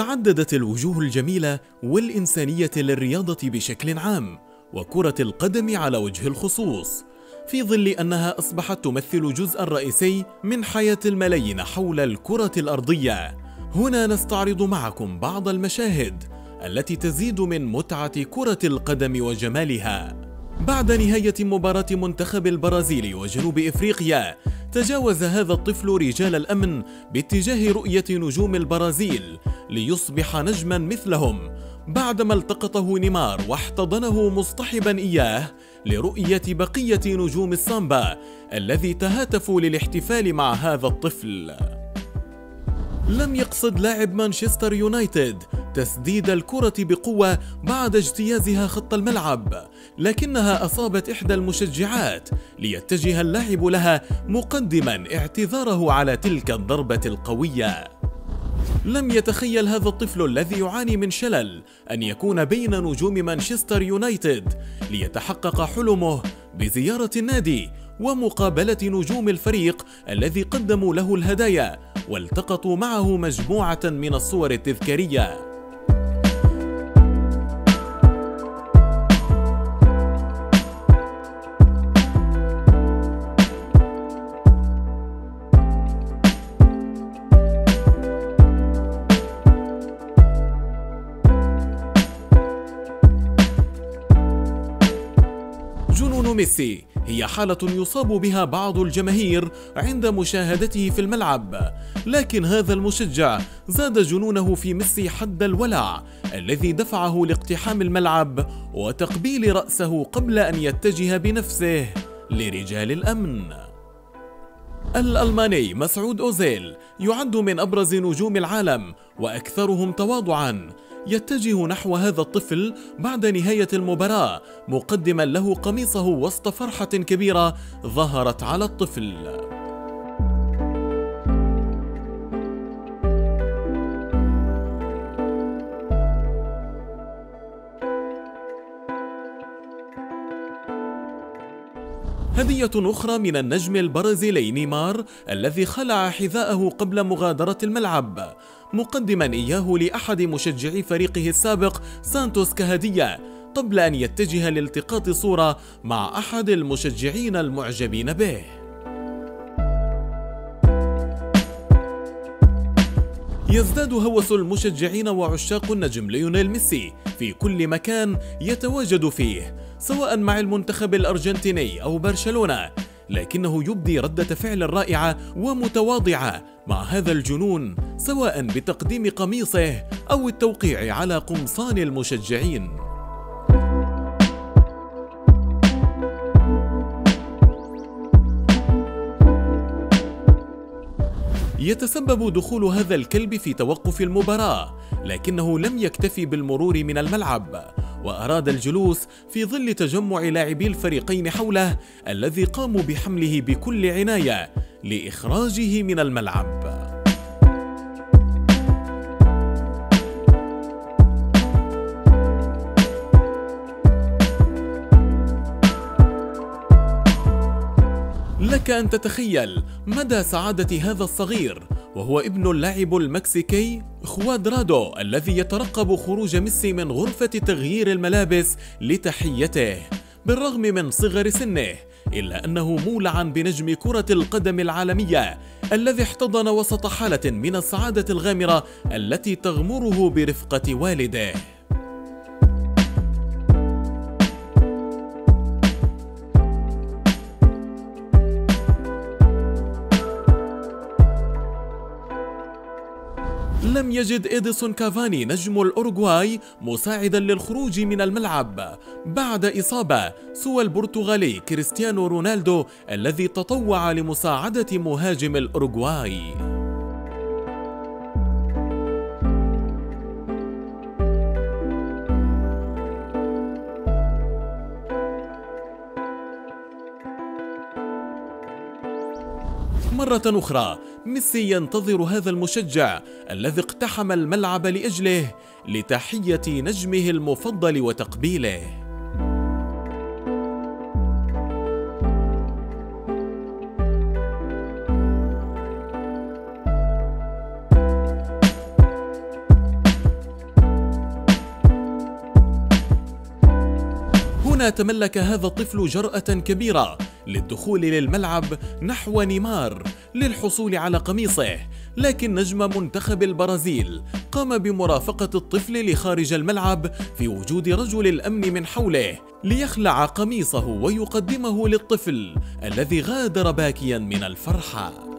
تعددت الوجوه الجميلة والإنسانية للرياضة بشكل عام وكرة القدم على وجه الخصوص في ظل أنها أصبحت تمثل جزءا رئيسي من حياة الملايين حول الكرة الأرضية. هنا نستعرض معكم بعض المشاهد التي تزيد من متعة كرة القدم وجمالها. بعد نهاية مباراة منتخب البرازيل وجنوب إفريقيا تجاوز هذا الطفل رجال الأمن باتجاه رؤية نجوم البرازيل ليصبح نجما مثلهم بعدما التقطه نيمار واحتضنه مصطحبا إياه لرؤية بقية نجوم السامبا الذي تهاتفوا للاحتفال مع هذا الطفل لم يقصد لاعب مانشستر يونايتد تسديد الكرة بقوة بعد اجتيازها خط الملعب، لكنها أصابت إحدى المشجعات ليتجه اللاعب لها مقدما اعتذاره على تلك الضربة القوية. لم يتخيل هذا الطفل الذي يعاني من شلل أن يكون بين نجوم مانشستر يونايتد ليتحقق حلمه بزيارة النادي ومقابلة نجوم الفريق الذي قدموا له الهدايا والتقطوا معه مجموعة من الصور التذكارية. ميسي هي حالة يصاب بها بعض الجماهير عند مشاهدته في الملعب، لكن هذا المشجع زاد جنونه في ميسي حد الولع الذي دفعه لاقتحام الملعب وتقبيل رأسه قبل أن يتجه بنفسه لرجال الأمن. الألماني مسعود أوزيل يعد من أبرز نجوم العالم وأكثرهم تواضعًا يتجه نحو هذا الطفل بعد نهاية المباراة مقدما له قميصه وسط فرحة كبيرة ظهرت على الطفل. هدية أخرى من النجم البرازيلي نيمار الذي خلع حذاءه قبل مغادرة الملعب. مقدما إياه لأحد مشجعي فريقه السابق سانتوس كهدية قبل أن يتجه لالتقاط صورة مع أحد المشجعين المعجبين به. يزداد هوس المشجعين وعشاق النجم ليونيل ميسي في كل مكان يتواجد فيه سواء مع المنتخب الأرجنتيني أو برشلونة لكنه يبدي ردة فعل رائعة ومتواضعة مع هذا الجنون سواء بتقديم قميصه أو التوقيع على قمصان المشجعين. يتسبب دخول هذا الكلب في توقف المباراة لكنه لم يكتفي بالمرور من الملعب وأراد الجلوس في ظل تجمع لاعبي الفريقين حوله الذي قاموا بحمله بكل عناية لإخراجه من الملعب. لك أن تتخيل مدى سعادة هذا الصغير وهو ابن اللاعب المكسيكي خوادرادو الذي يترقب خروج ميسي من غرفة تغيير الملابس لتحيته. بالرغم من صغر سنه إلا أنه مولعا بنجم كرة القدم العالمية الذي احتضن وسط حالة من السعادة الغامرة التي تغمره برفقة والده. لم يجد إديسون كافاني نجم الأوروغواي مساعدا للخروج من الملعب. بعد إصابة سوى البرتغالي كريستيانو رونالدو الذي تطوع لمساعدة مهاجم الأوروغواي. مرة أخرى ميسي ينتظر هذا المشجع الذي اقتحم الملعب لأجله لتحية نجمه المفضل وتقبيله. هنا تملك هذا الطفل جرأة كبيرة للدخول للملعب نحو نيمار للحصول على قميصه لكن نجم منتخب البرازيل قام بمرافقة الطفل لخارج الملعب في وجود رجل الأمن من حوله ليخلع قميصه ويقدمه للطفل الذي غادر باكيا من الفرحة.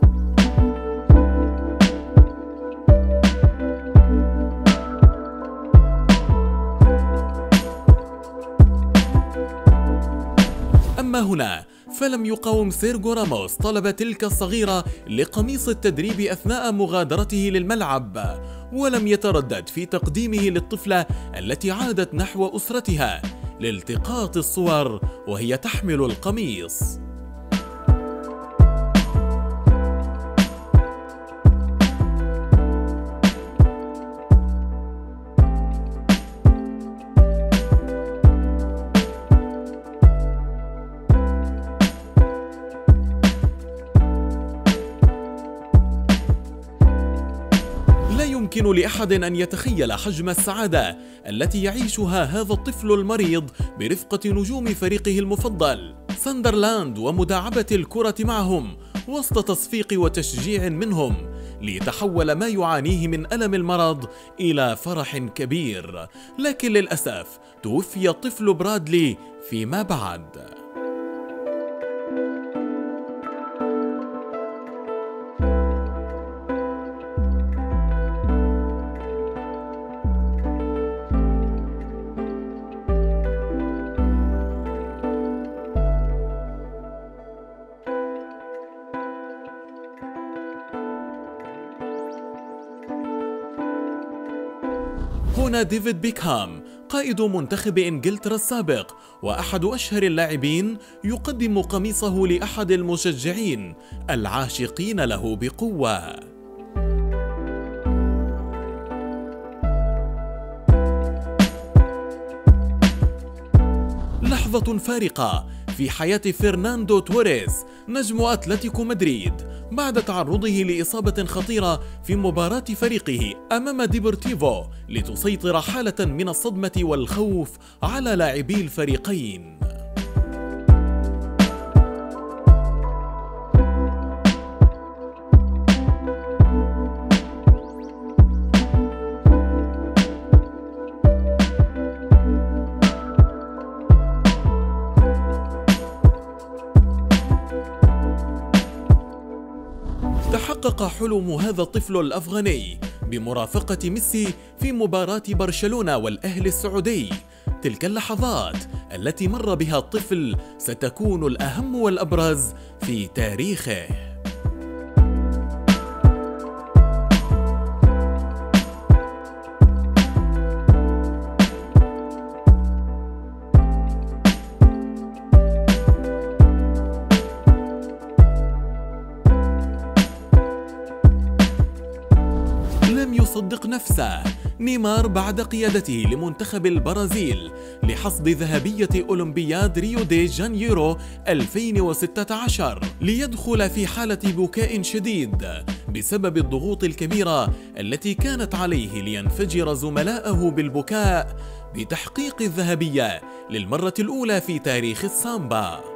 أما هنا فلم يقاوم سيرجو راموس طلب تلك الصغيرة لقميص التدريب أثناء مغادرته للملعب ولم يتردد في تقديمه للطفلة التي عادت نحو أسرتها لالتقاط الصور وهي تحمل القميص. يمكن لأحد أن يتخيل حجم السعادة التي يعيشها هذا الطفل المريض برفقة نجوم فريقه المفضل. ساندرلاند ومداعبة الكرة معهم وسط تصفيق وتشجيع منهم ليتحول ما يعانيه من ألم المرض إلى فرح كبير. لكن للأسف توفي الطفل برادلي فيما بعد. هنا ديفيد بيكهام قائد منتخب إنجلترا السابق وأحد أشهر اللاعبين يقدم قميصه لأحد المشجعين العاشقين له بقوة. لحظة فارقة في حياة فرناندو توريس نجم أتلتيكو مدريد بعد تعرضه لإصابة خطيرة في مباراة فريقه أمام ديبورتيفو لتسيطر حالة من الصدمة والخوف على لاعبي الفريقين. حلم هذا الطفل الأفغاني بمرافقة ميسي في مباراة برشلونة والأهلي السعودي. تلك اللحظات التي مر بها الطفل ستكون الأهم والأبرز في تاريخه. نفسه. نيمار بعد قيادته لمنتخب البرازيل لحصد ذهبية أولمبياد ريو دي جانيرو 2016 ليدخل في حالة بكاء شديد بسبب الضغوط الكبيرة التي كانت عليه لينفجر زملاءه بالبكاء بتحقيق الذهبية للمرة الأولى في تاريخ السامبا.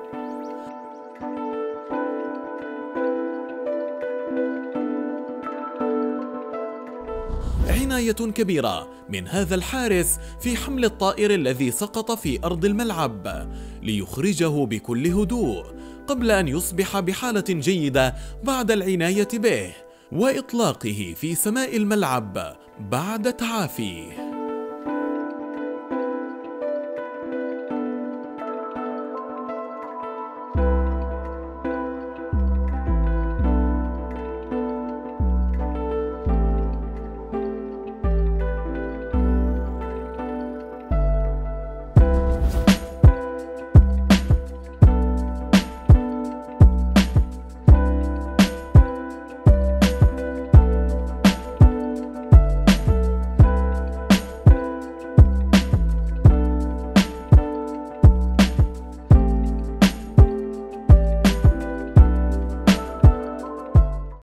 عناية كبيرة من هذا الحارس في حمل الطائر الذي سقط في أرض الملعب ليخرجه بكل هدوء قبل أن يصبح بحالة جيدة بعد العناية به وإطلاقه في سماء الملعب بعد تعافيه.